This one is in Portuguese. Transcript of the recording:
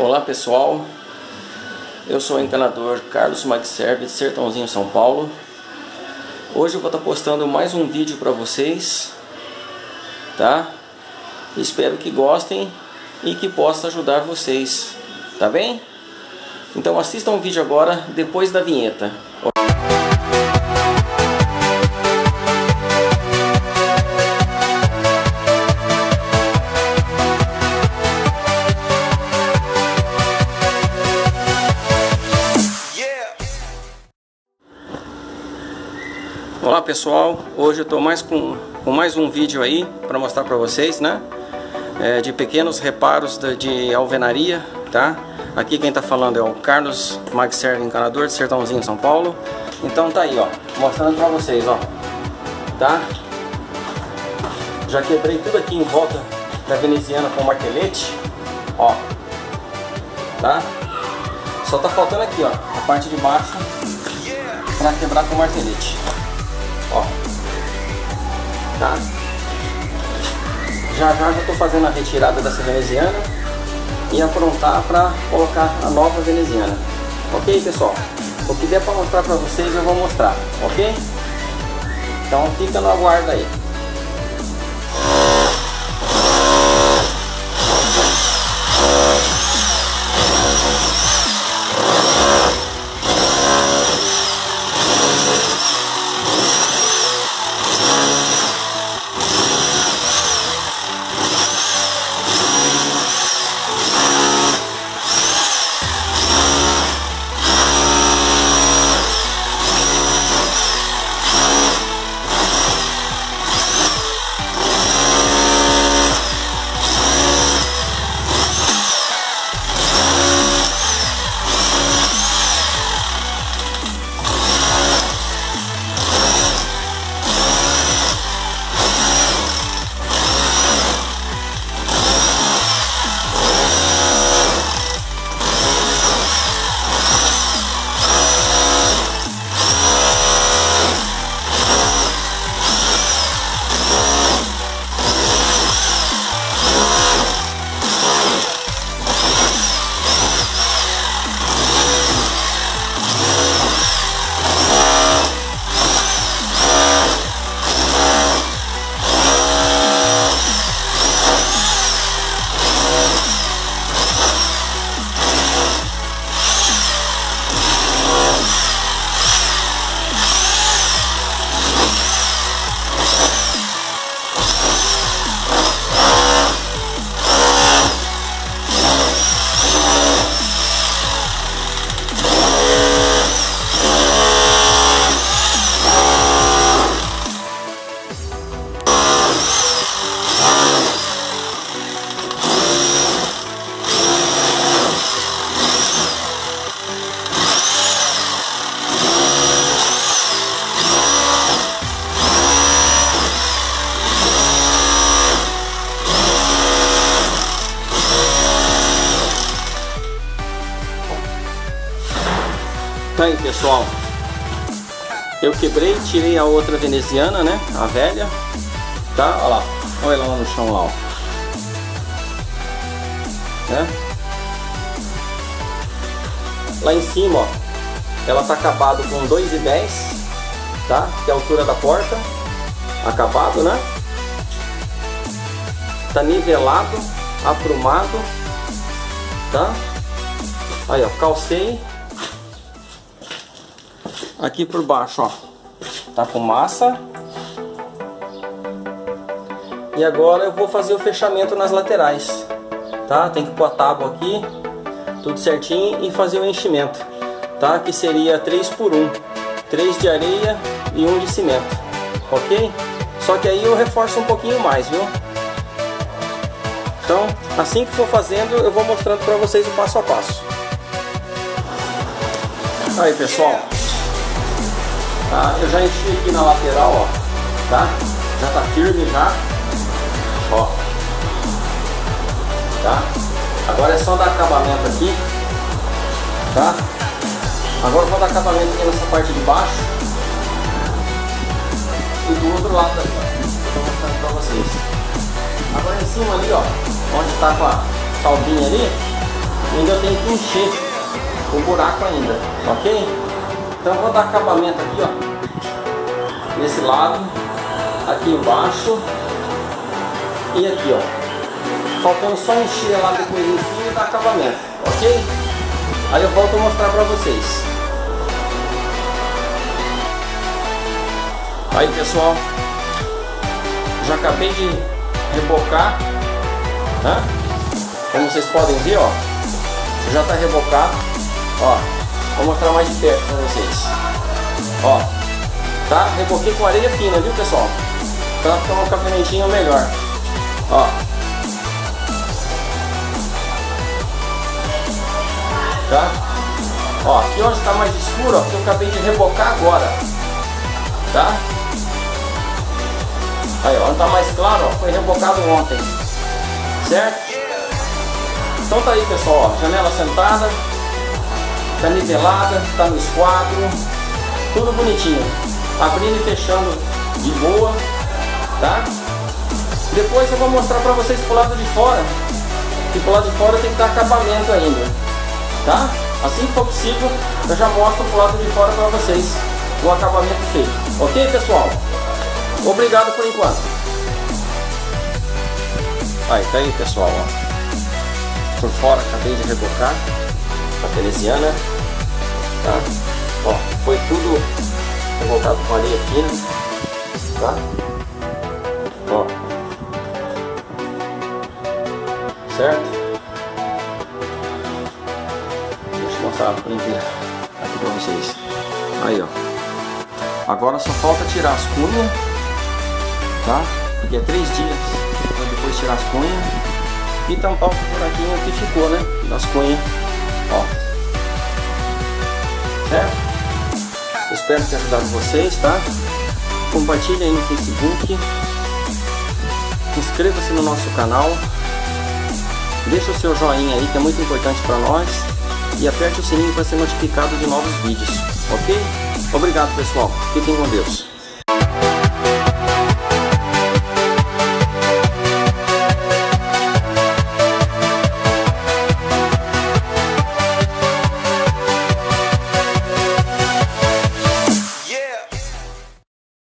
Olá pessoal, eu sou o encanador Carlos Magserve de Sertãozinho, São Paulo. Hoje eu vou estar postando mais um vídeo para vocês, tá? Espero que gostem e que possa ajudar vocês, tá bem? Então assistam o vídeo agora, depois da vinheta. Olá pessoal, hoje eu estou mais com, com mais um vídeo aí para mostrar para vocês, né? É, de pequenos reparos de, de alvenaria, tá? Aqui quem está falando é o Carlos Magserve, encanador de Sertãozinho, São Paulo. Então tá aí, ó, mostrando para vocês, ó, tá? Já quebrei tudo aqui em volta da veneziana com martelete, ó, tá? Só tá faltando aqui, ó, a parte de baixo para quebrar com martelete. Ó. Tá? Já já já tô fazendo a retirada dessa veneziana e aprontar para colocar a nova veneziana. Ok, pessoal? O que der para mostrar para vocês eu vou mostrar, ok? Então fica no aguardo aí. Tá aí pessoal, eu quebrei, tirei a outra veneziana, né, a velha, tá, olha lá, olha ela lá no chão lá, ó. Né? Lá em cima, ó, ela tá acabado com 2,10, tá, que é a altura da porta, acabado, né, tá nivelado, aprumado, tá, aí ó, calcei, Aqui por baixo, ó, tá com massa. E agora eu vou fazer o fechamento nas laterais, tá? Tem que pôr a tábua aqui, tudo certinho e fazer o enchimento, tá? Que seria 3 por 1, 3 de areia e 1 de cimento, ok? Só que aí eu reforço um pouquinho mais, viu? Então, assim que for fazendo, eu vou mostrando para vocês o passo a passo. Aí, pessoal. Tá? Eu já enchi aqui na lateral, ó, tá? Já tá firme já, ó, tá? Agora é só dar acabamento aqui, tá? Agora eu vou dar acabamento aqui nessa parte de baixo e do outro lado ali, ó. Estou mostrando pra vocês. Agora em cima ali, ó, onde tá com a salvinha ali, ainda tenho que encher o buraco ainda, ok? Então vou dar acabamento aqui, ó, nesse lado, aqui embaixo e aqui, ó. Faltando só encher lá depois em cima e dar acabamento, ok? Aí eu volto a mostrar pra vocês. Aí pessoal, já acabei de rebocar, né? Como vocês podem ver, ó, já está rebocado, ó. Vou mostrar mais de perto para vocês, ó. Tá? Reboquei com areia fina, viu pessoal? Para ficar um capimentinho melhor, ó. Tá? Ó, aqui onde está mais escuro, ó, que eu acabei de rebocar agora, tá? Aí, ó, tá mais claro, ó, foi rebocado ontem. Certo? Então tá aí, pessoal, ó, janela sentada, tá nivelada, tá no esquadro, tudo bonitinho. Abrindo e fechando de boa, tá? Depois eu vou mostrar pra vocês pro lado de fora, que pro lado de fora tem que dar acabamento ainda, tá? Assim que for possível, eu já mostro pro lado de fora pra vocês o acabamento feito. Ok, pessoal? Obrigado por enquanto. Aí, tá aí pessoal, ó. Por fora acabei de rebocar a veneziana. Tá? Ó, foi tudo rebocado com areia fina. Tá? Ó. Certo? Deixa eu mostrar inteiro aqui pra vocês. Aí, ó. Agora só falta tirar as cunhas tá? Porque é três dias para depois tirar as cunhas e tampar o buraquinho que ficou, né? Das cunhas, ó. Certo? Espero ter ajudado vocês, tá? Compartilhe aí no Facebook. Inscreva-se no nosso canal. Deixa o seu joinha aí, que é muito importante para nós. E aperte o sininho para ser notificado de novos vídeos, ok? Obrigado, pessoal. Fiquem com Deus.